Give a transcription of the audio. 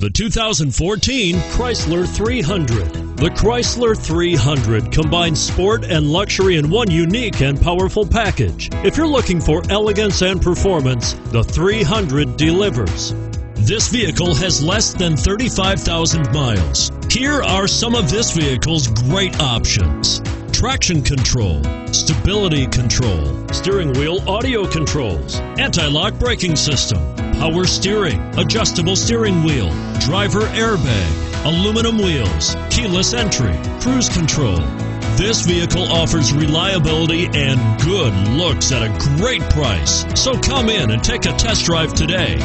The 2014 Chrysler 300. The Chrysler 300 combines sport and luxury in one unique and powerful package. If you're looking for elegance and performance, the 300 delivers. This vehicle has less than 35,000 miles. Here are some of this vehicle's great options traction control, stability control, steering wheel audio controls, anti lock braking system, power steering, adjustable steering wheel, driver airbag, aluminum wheels, keyless entry, cruise control. This vehicle offers reliability and good looks at a great price. So come in and take a test drive today.